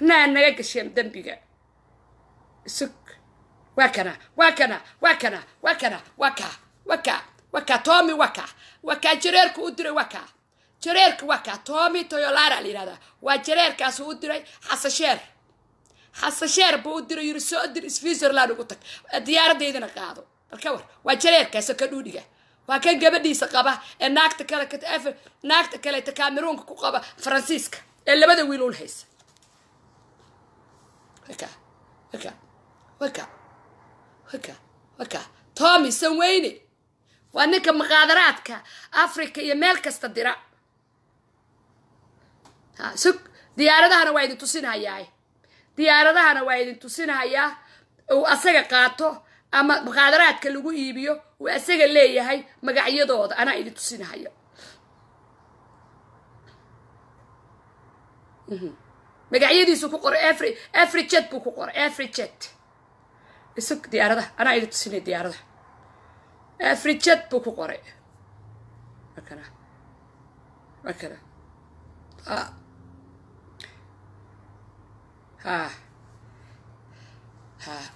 Annaga naga gasheen dembiga isug waa kana waa kana waa kana waa kana waa ka waa ka waa ka toomi waa ka waa kaa jareerku u diray waa ka jareerka waa kaa tomi toyolara la yihahdaa waa jareerkaasuu u diray xasasheer xasasheer buu u diray yiri soo dir switzerland ugu tag. Diyaaradeydana qaado. Balka war waa jareerkaas ka dhuudhiga waa kan gabadhiisa qaba ee naagta kale naagta kaleeta cameroonka ku qaba faransiiska ee labada wiil ul haysa tommy sanweyne waa ninka muqaadaraadka africa iyo meel kasta dira. Sug diyaaradahana waa idin tusinhayaa diyaaradahana waa idin tusinhayaa uu asaga qaato ama muqaadaraadka lagu iibiyo uu asaga leeyahay magacyadooda anaa idin tusinahaya magacyadiisu ku qoray every every jet buu ku qoray every jet. Isug diyaaradaha anaa idin tusinay diyaaradaha every jet buu ku qoray wakana ha ha ha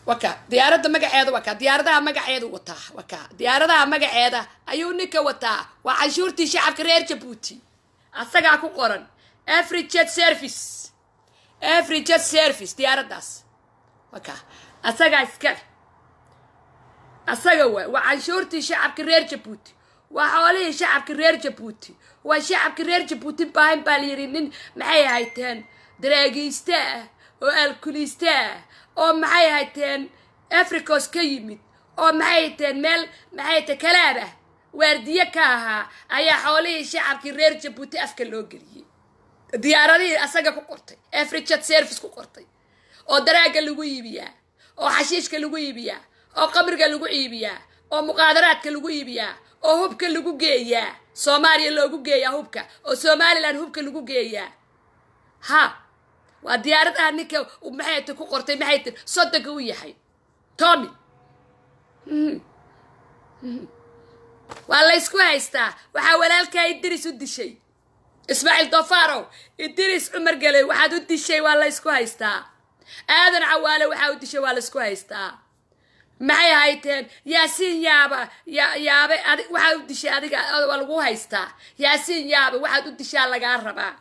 waka diyaaradda magaceeda waka diyaaradaha magaceedu wataa waka. Diyaaradaha magaceeda ayuu ninka wataa waa canshuurtii shacabka reer jabuuti. Asagaa ku qoran. Every service. Every service diyaaraddaas waka asagaa iskale asaga waay waa canshuurtii shacabka reer jabuuti. Waa xoolihii shacabka reer jabuuti. Waa shacabka reer jabuuti baahin baa layidhi nin maxay ahayteen daraagiiste ah oo alkuliiste ah oo maxay ahayteen africos ka yimid oo maxay hayteen meel maxay ta kalaab ah. Waardiye ka ahaa ayaa xoolihii shacabkii reer jabuuti afka loo geliyey. Diyaaradihii asaga ku qortay afrijet service ku qortay oo daraagga lagu iibiyaa oo xashiishka lagu iibiyaa oo qabriga lagu iibiyaa oo muqaadaraadka lagu iibiyaa oo hubka lagu geeyaa soomaaliya loogu geeyaa hubka oo somalilan hubka lagu geeyaa ha waa diyaaradaha ninka maxay ti ku qortay maxay tir soddonka u yahay. Tommy. Waa laysku haystaa. Waxaa walaalkaa idris u dishay. Ismaaciil dofarow idris cumar geley waxaad u dishay waa laysku haystaa. Aadan cawaale waxaa u dishay waa laysku haystaa. Maxay hayteen? Yaasiin yaaba ya yaabe waxaad u dishay adiga waa lagu haystaa. Yaasiin yaaba waxaad u dishaa lagaa rabaa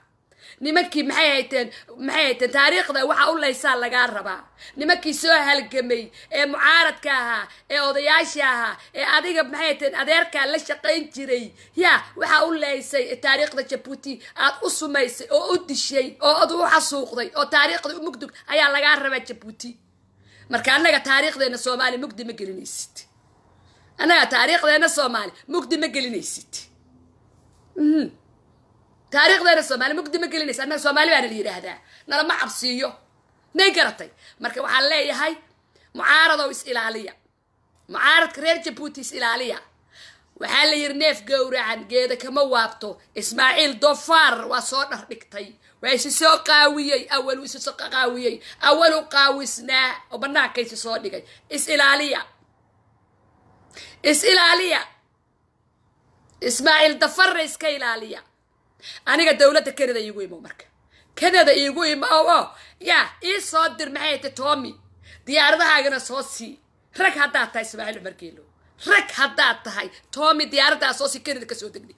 nimankii maxay hayteen maxay hayteen taariikhda waxa u laysaa lagaa rabaa. Nimankii soo halgamay ee mucaaradka ahaa ee odayaasha ahaa ee adiga maxay hayteen adeerkaa la shaqayn jiray. Ya waxa u laysay taariikhda jabuuti. Aad u sumaysay oo u dishay oo ad u xasuuqday oo taariikhda u mugdug ayaa lagaa rabaa jabuuti. Marka annaga taariikhdeena soomaali mugdi ma gelinaysid annaga taariikhdeena soomaali mugdi ma gelinaysid taariikhdeena soomaali mugdi ma gelinaysa annaga soomaali baana la yidhaahdaa nalama cabsiiyo may garatay marka waxaan leeyahay mucaaradow is ilaaliya mucaaradka reer jabuuti is ilaaliya waxaa la yidhi neef gowracan geeda kama waabto ismaaciil dofaar waa soo dhar dhigtay waa isi soo qaawiyey awaluu isi soo qaawiyey awaluu qaawisnaa oo banaanka isi soo dhigay is ilaaliya is ilaaliya ismaaciil dafarra iska ilaaliya aniga dowladda canada iigu imo marka. Canada iigu imo oo yaa ii soo dir maxay ta tommy? Diyaaradahaagana soo sii. Rag haddaad tahay ismaaciil cumar geelo rag haddaad tahay tommy diyaaraddaa soo sii canada ka soo degni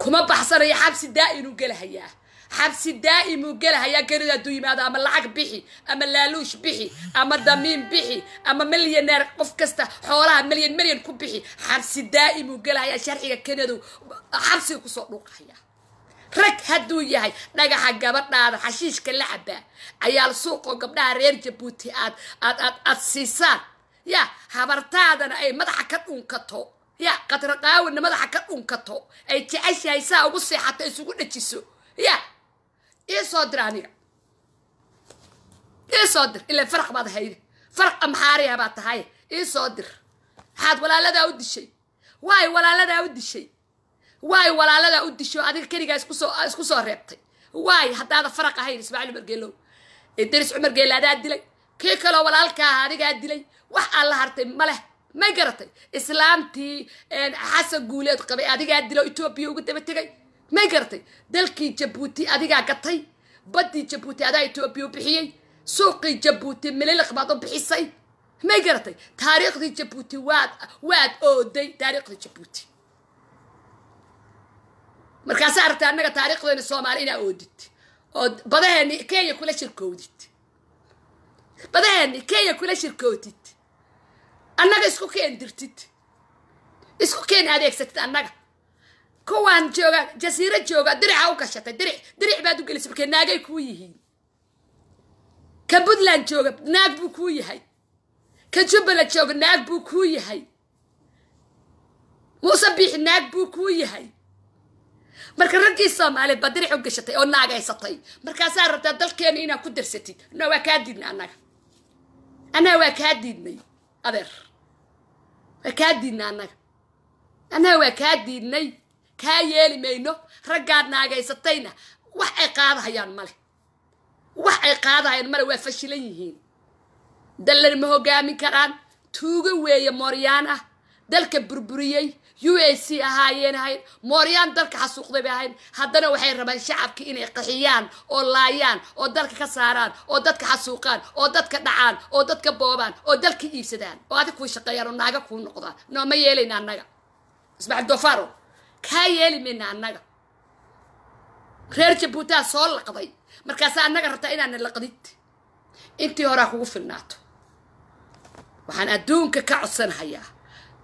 kuma baxsanayo xabsi daa'inuu gelahayaa xabsi daa'imuu gelahayaa canada hadduu yimaado ama lacag bixi ama laaluush bixi ama damiin bixi ama milyaneer qof kasta xoolaha milyan milyan ku bixi xabsi daa'imuu gelahayaa sharciga canada xabsiga ku soo dhuuqahaya rag hadduu yahay dhagaxa gabadhaada xashiishka la cabaa ayaal suuqoo gabdhaha reer jabuuti aad aad aad aad siisaan. Ya habartaadana ay madaxa ka dhunkato. Ya qadraqaawina madaxa ka dhunkato. Ay jeceshahay saa ugu seexato isugu dhajiso ya ii soo dir aniga. Ii soo dir. Ilaa faraq baad hayde. Faraq amxaariya baad tahay. Ii soo dir. Maxaad walaaladaa u dishay. Waay walaaladaa u dishay. Waay walaaladaa u disho adiga keligaa isku soo reebtay. Waay haddaada faraq ahayn ismaaciil cumar geelow. Idris cumar geelle adaa dilay. Kii kaloo walaalka aha adigaa dilay. Wax aan la hartay ma leh. May garatay. Islaamtii xasan guuleed qabay adigaa dilo etoobiya uga daba tegay may garatay dalkii jabuuti adigaa gatay. Baddii jabuuti adaa etoobiya u bixiyey. Suuqii jabuuti mililiq baad u bixisay. May garatay taariikhdii jabuuti waad waad ooday taariikhdii jabuuti. Markaasaa aragtay annaga taariikhdeena soomaali inaa oodid. Oo badaheeni kenya kula shirkoodid. Badaheeni kenya kula shirkoodid. Annaga isku keen dirtid. Isku keen adeegsatid annaga kuwaan jooga jasiiro jooga dirica u gashatay diric diric baad u gelisay markay naagay kuu yihiin. Ka puntland jooga naag buu kuu yahay. Ka jubbaland jooga naag buu kuu yahay. Muuse biixi naag buu kuu yahay. Marka raggii soomaaliyeed baa diric u gashatay oo naagaysatay markaasaa rabtaa dalkeena inaad ku darsatid. Na waa kaa diidnay annaga. Annaga waa kaa diidnay adeer. Waa kaa diidnay annaga. Annaga waa kaa diidnay kaa yeeli mayno raggaad naagaysatayna wax ay qaadahayaan male. Wax ay qaadahayaan male waa fashilan yihiin. Dallan ma hogaamin karaan. Tuugo weeye mooryaan ah. Dalka burburiyey u a c ahaayeen ahayn. Mooryaan dalka xasuuqday bay ahayn. Haddana waxay rabaan shacabkii inay qaxiyaan oo laayaan oo dalka ka saaraan oo dadka xasuuqaan oo dadka dhacaan oo dadka boobaan oo dalka iibsadaan. Oo adig kuu shaqeeyaan oo naaga kuu noqdaan. No ma yeelayna annaga. Ismaciil dofaro kaa yeeli mayna annaga. Reer jabuutaa soo laqday markaasaa annaga rabtaa inaana laqdid intii horaa kugu filnaato. Waxaan adduunka ka codsanhayaa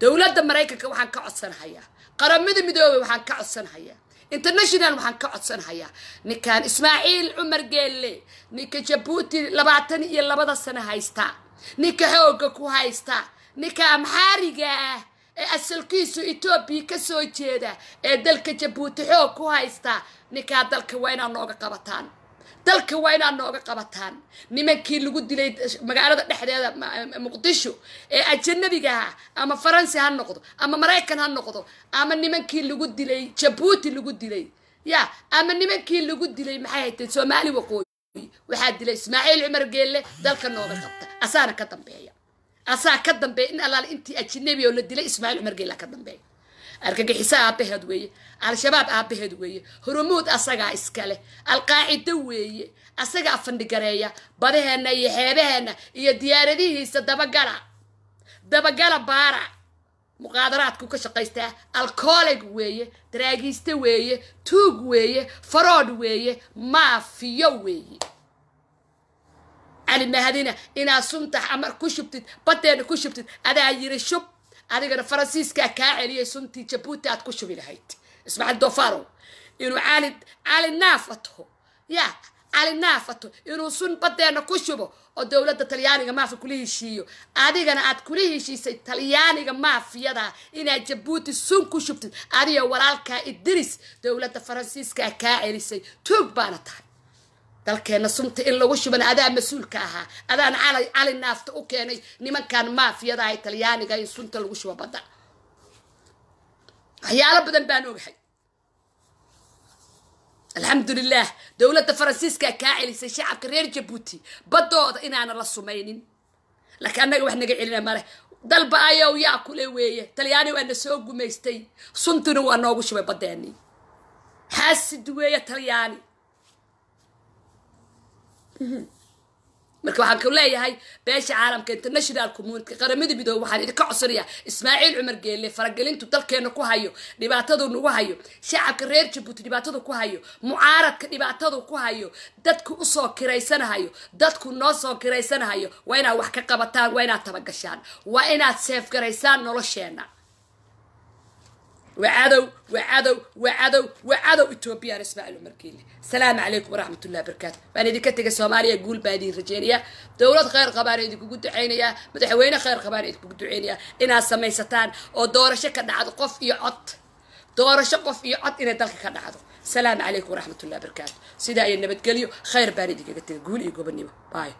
dowladda maraykanka waxaan ka codsanhayaa qaramada midoobey waxaan ka codsanhayaa international waxaan ka codsanhayaa ninkan ismaaciil cumar geelle ninka jabuuti labaatan iyo labada sano haysta ninka xoogga ku haysta ninka amxaariga ah ee asalkiisu etoobiya ka soo jeeda ee dalka jabuuti xoog ku haysta ninkaa dalka waa inaad nooga qabataan. Dalka waa inaad nooga qabataan. Nimankii lagu dilay magaalada dhexdeeda muqdisho ee ajanabiga ah ama faransi ha noqdo ama maraykan ha noqdo ama nimankii lagu dilay jabuuti lagu dilay ya ama nimankii lagu dilay maxay hayteen soomaali waqooyi waxaa dilay ismaaciil cumar geelle dalka nooga qabta asaana ka dambeeya asaa ka dambeeya in allaale intii ajanabi oo la dilay ismaaciil cumar geella ka dambeeya argagixisa aabaheed weeye al-shabaab aabaheed weeye hurumuud asagaa iskale alqaacido weeye asagaa fandhigareeya badaheenna iyo xeebaheenna iyo diyaaradihiisa dabagala dabagala baara muqaadaraadku ka shaqaystaa alcoolig weeye daraagiiste weeye tuug weeye farood weeye maafiyo weeye cali mahadina inaad suntax amar ku shubtid badeena ku shubtid. Adaa yiri shub. Adigana faransiiskaa kaa celiyay suntii jabuuti aad ku shubi lahayd. Ismaaciil dofaro inuu cali cali naafato. Ya cali naafato. Inuu sun badeena ku shubo oo dowladda talyaaniga maafi kula heshiiyo. Adigana aad kula heshiisay talyaaniga maafiyada inaad jabuuti sun ku shubtid. Adiga walaalkaa idris dowladda faransiiskaa kaa celisay. Tuug baana tahay dalkeenna sunta in lagu shubana adaa mas'uulka ahaa. Adaana cali naafta u keenay nimankan maafiyadaha ee talyaaniga in sunta lagu shubo badda. Waxyaalo badan baan ogahay. Alxamdulilah dowladda faransiiska kaa celisay shacabka reer jabuuti baddooda inaana la sumaynin. Laakiin annaga wax naga celina male dalba ayow yaa kule weeye. Talyaani waa na soo gumaystay. Suntuna waa noogu shubay baddeeni. Xaasid weeye talyaani marka waxaan ku leeyahay beesha caalamka international community qaramada midoobe waxaan idinka codsanayaa ismaaciil cumar geelle faragelintu dalkeena ku hayo dhibaatadu nagu hayo shacabka reer jabuuti dhibaatadu ku hayo mucaaradka dhibaatadu ku hayo dadku u soo kiraysanahayo dadku noo soo kiraysanahayo waa inaad wax ka qabataan waa inaad tabagashaan waa inaad seefgaraysaan nolosheena وعدو وعدو وعدو وعدو إثيوبيا إسماعيل مركيلي السلام عليكم ورحمة الله وبركاته وأنا دي كتك الصومالية قول بادين رجالية دولة خير خبار دي كنت عينيا مدحوينة خير خبار دي كنت عينيا إنها سميستان أو دورة شكا دعادو قف يعط دورة شقف يعط إنها دلك كدعادو السلام عليكم ورحمة الله وبركاته سيدا أي النبت قليو خير باري دي كتك قول إيقو بالنيمة باي